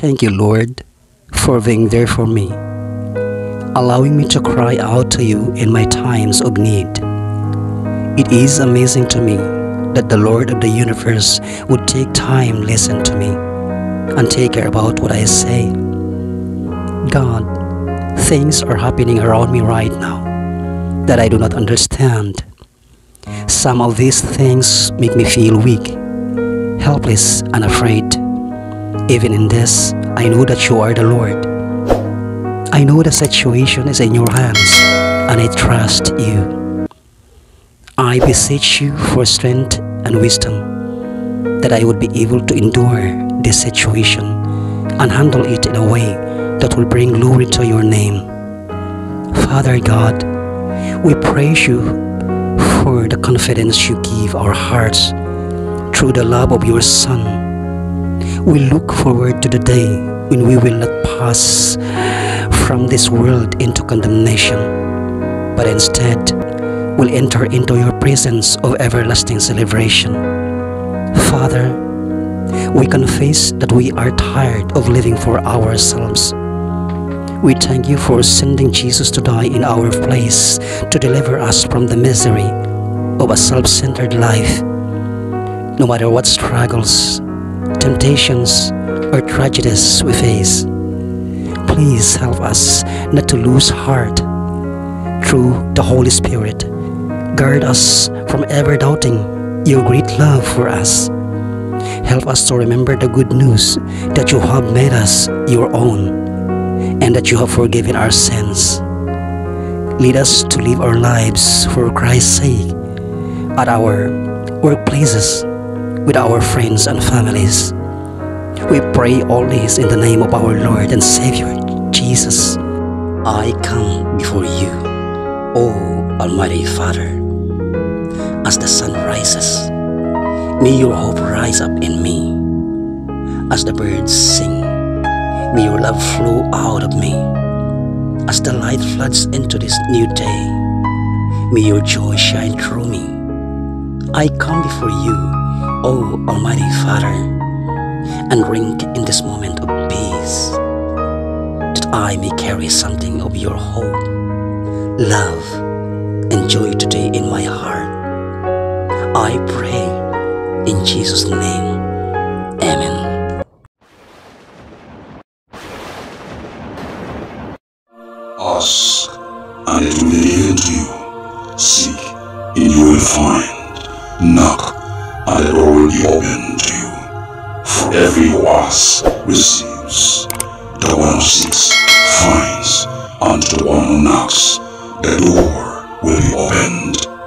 Thank you, Lord, for being there for me, allowing me to cry out to you in my times of need. It is amazing to me that the Lord of the universe would take time listen to me and take care about what I say. God, things are happening around me right now that I do not understand. Some of these things make me feel weak, helpless, and afraid. Even in this, I know that you are the Lord. I know the situation is in your hands, and I trust you. I beseech you for strength and wisdom that I would be able to endure this situation and handle it in a way that will bring glory to your name. Father God, we praise you for the confidence you give our hearts through the love of your Son. We look forward to the day when we will not pass from this world into condemnation, but instead will enter into your presence of everlasting celebration. Father, we confess that we are tired of living for ourselves. We thank you for sending Jesus to die in our place to deliver us from the misery of a self-centered life. No matter what struggles, temptations, or tragedies we face, please help us not to lose heart. Through the Holy Spirit, guard us from ever doubting your great love for us. Help us to remember the good news that you have made us your own and that you have forgiven our sins. Lead us to live our lives for Christ's sake at our workplaces, with our friends and families. We pray all this in the name of our Lord and Savior, Jesus. I come before you, O Almighty Father. As the sun rises, may your hope rise up in me. As the birds sing, may your love flow out of me. As the light floods into this new day, may your joy shine through me. I come before you, O Almighty Father, and drink in this moment of peace, that I may carry something of your hope, love, and joy today in my heart. I pray in Jesus' name. Amen. Ask, and it will be given to you. Seek, and you will find. Knock, and door will be opened to you. For every asks receives. The one who seeks finds. Unto the one who knocks, the door will be opened.